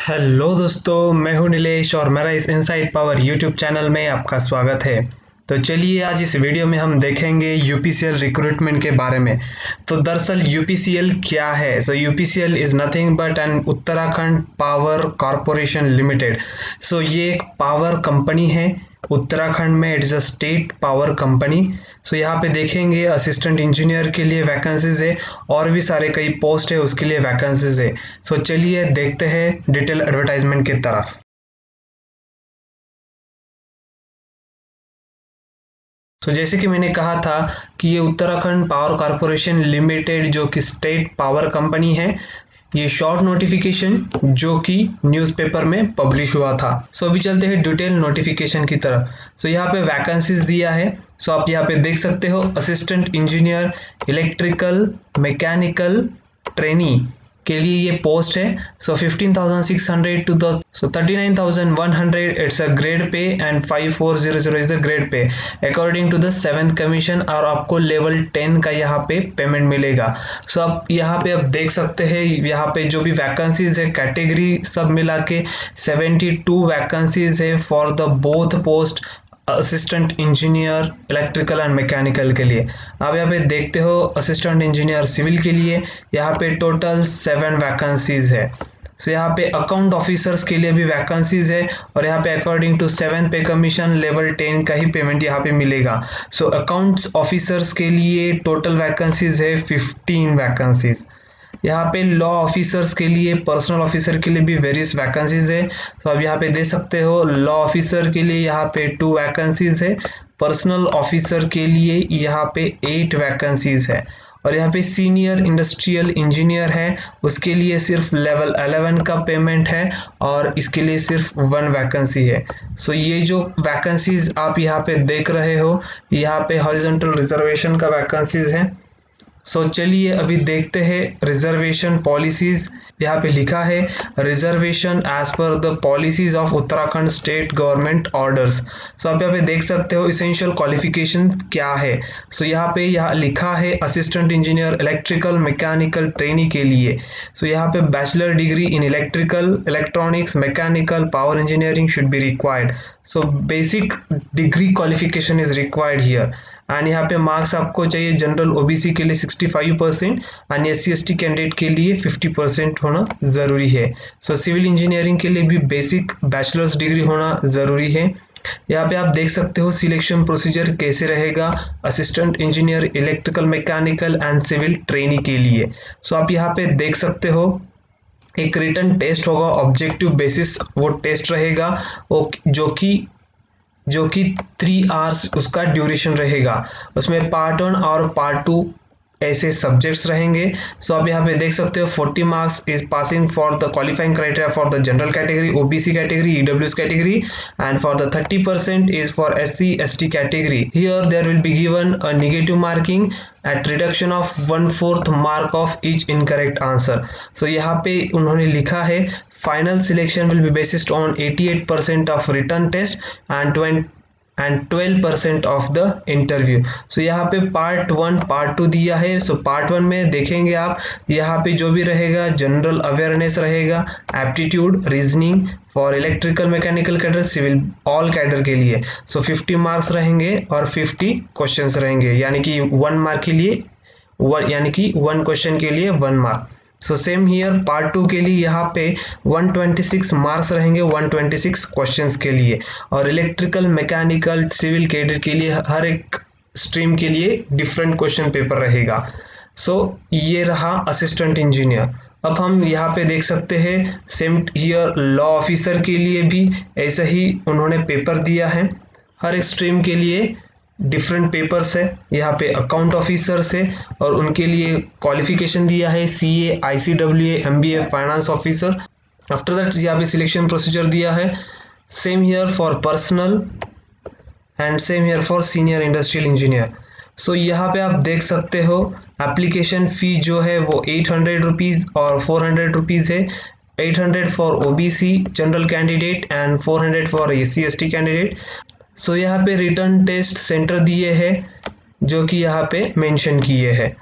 Hello दोस्तों, मैं हूँ नीलेश और मेरा इस इनसाइड पावर यूट्यूब चैनल में आपका स्वागत है। तो चलिए आज इस वीडियो में हम देखेंगे यूपीसीएल रिक्रूटमेंट के बारे में। तो दरअसल यूपीसीएल क्या है? So UPCL is nothing but an Uttarakhand power corporation limited so ये एक पावर कंपनी है। उत्तराखंड में it is a state power company so यहाँ पे देखेंगे असिस्टेंट इंजीनियर के लिए वैकेंसीज है और भी सारे कई पोस्ट है उसके लिए वैकेंसीज है। सो so, चलिए देखते हैं डिटेल एडवर्टाइजमेंट की तरफ़। तो so, जैसे कि मैंने कहा था कि ये उत्तराखंड पावर कॉरपोरेशन लिमिटेड जो कि स्टेट पावर कंपनी है ये शॉर्ट नोटिफिकेशन जो कि न्यूज़पेपर में पब्लिश हुआ था। सो अभी चलते हैं डिटेल नोटिफिकेशन की तरफ़। सो यहाँ पे वैकेंसीज दिया है। सो आप यहाँ पे देख सकते हो assistant engineer electrical mechanical trainee के लिए ये पोस्ट है। So fifteen thousand six hundred to the so thirty nine thousand one hundred it's a grade pay and five four zero zero is the grade pay according to the seventh commission और आपको level ten का यहाँ पे payment मिलेगा। सो so, आप यहाँ पे आप देख सकते हैं यहाँ पे जो भी वैकेंसीज है कैटेगरी सब मिला के सेवेंटी टू वैकेंसीज है for the both post assistant engineer electrical and mechanical के लिए। आप यहाँ पे देखते हो असिस्टेंट इंजीनियर सिविल के लिए यहाँ पे टोटल सेवन वैकेंसीज है। सो so, यहाँ पे अकाउंट ऑफिसर्स के लिए भी वैकेंसीज है और यहाँ पे according to seven pay commission level ten का ही पेमेंट यहाँ पे मिलेगा। सो अकाउंट्स ऑफिसर्स के लिए टोटल वैकेंसीज है फिफ्टीन वैकेंसीज यहाँ पे लॉ ऑफिसर्स के लिए पर्सनल ऑफिसर के लिए भी वेरियस वैकेंसीज है। तो आप यहाँ पे दे सकते हो लॉ ऑफिसर के लिए यहाँ पे टू वैकेंसीज है। पर्सनल ऑफिसर के लिए यहाँ पे एट वैकेंसीज है। और यहाँ पे सीनियर इंडस्ट्रियल इंजीनियर है। उसके लिए सिर्फ़ लेवल 11 का पेमेंट है और इसके लिए सिर्फ़ वन वैकेंसी है। सो ये जो वैकेंसीज आप यहाँ पे देख रहे हो, यहाँ पे हॉरिजॉन्टल रिजर्वेशन का वैकेंसीज है। सो चलिए अभी देखते हैं रिजर्वेशन पॉलिसीज़ यहाँ पे लिखा है reservation as per the policies of Uttarakhand state government orders so आप यहाँ पे देख सकते हो इसेंशियल क्वालिफिकेशन क्या है। सो so, यहाँ पे यहाँ लिखा है assistant engineer electrical mechanical training के लिए। सो so, यहाँ पे bachelor degree in electrical electronics mechanical power engineering should be required so basic degree qualification is required here and यहाँ पे मार्क्स आपको चाहिए जनरल ओबीसी के लिए 65 percent and S C candidate के लिए 50 परसेंट होना ज़रूरी है। सो सिविल इंजीनियरिंग के लिए भी बेसिक बैचलर्स डिग्री होना ज़रूरी है। यहाँ पे आप देख सकते हो सिलेक्शन प्रोसीजर कैसे रहेगा। Assistant engineer electrical mechanical and civil training के लिए। सो so आप यहाँ पे देख सकते हो, एक रिटर्न टेस्ट होगा ऑब्जेक्टिव बेसिस वो टेस्ट रहेगा वो जो कि जो कि थ्री आवर्स उसका ड्यूरेशन रहेगा। उसमें पार्ट वन और पार्ट टू ऐसे सब्जेक्ट्स रहेंगे। सो आप यहाँ पे देख सकते हो 40 marks is passing for the qualifying criteria for the general category OBC category EWS category and for the 30 percent is for S C S T category here there will be given a negative marking at reduction of one fourth mark of each incorrect answer so यहाँ पे उन्होंने लिखा है final selection will be based on 88 percent of written test and 20 एंड 12 percent of the interview so यहाँ पे part one part two दिया है। सो पार्ट वन में देखेंगे आप, यहाँ पे जो भी रहेगा जनरल अवेयरनेस रहेगा aptitude reasoning for electrical mechanical cadre civil all cadre के लिए। सो 50 मार्क्स रहेंगे और 50 क्वेश्चंस रहेंगे। यानी कि वन मार्क के लिए यानी कि वन क्वेश्चन के लिए one mark so same here part two के लिए यहाँ पे 126 मार्क्स रहेंगे 126 क्वेश्चंस के लिए। और इलेक्ट्रिकल मैकेनिकल सिविल कैडर के लिए हर एक स्ट्रीम के लिए डिफरेंट क्वेश्चन पेपर रहेगा। सो so, ये रहा असिस्टेंट इंजीनियर अब हम यहाँ पे देख सकते हैं सेम हियर लॉ ऑफिसर के लिए भी ऐसा ही उन्होंने पेपर दिया है। हर एक स्ट्रीम के लिए डिफरेंट पेपर्स है, यहाँ पे अकाउंट ऑफिसर्स है, और उनके लिए क्वालिफिकेशन दिया है C A I C W M B A finance officer after that यहाँ पे सिलेक्शन प्रोसीजर दिया है। Same here for personal and same here for senior industrial engineer so यहाँ पे आप देख सकते हो एप्लीकेशन फ़ी जो है वो एट हंड्रेड रुपीज़ और फोर हंड्रेड रुपीज़ है। 800 for OBC general candidate and 400 for S C S T candidate so यहाँ पे रिटर्न टेस्ट सेंटर दिए हैं जो कि यहाँ पे मेंशन किए हैं।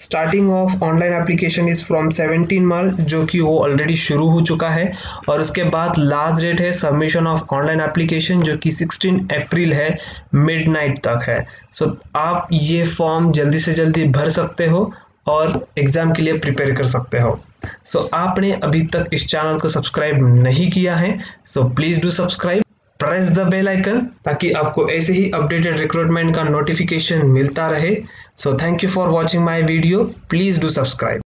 Starting of online application is from 17 March जो कि वो ऑलरेडी शुरू हो चुका है। और उसके बाद लास्ट डेट है सबमिशन ऑफ़ ऑनलाइन एप्लीकेशन जो कि 16 अप्रैल है मिडनाइट तक है। सो so, आप ये फॉर्म जल्दी से जल्दी भर सकते हो और एग्ज़ाम के लिए प्रिपेयर कर सकते हो। सो so, आपने अभी तक इस चैनल को सब्सक्राइब नहीं किया है so please do subscribe press the bell icon ताकि आपको ऐसे ही अपडेटेड रिक्रूटमेंट का नोटिफिकेशन मिलता रहे। So thank you for watching my video please do subscribe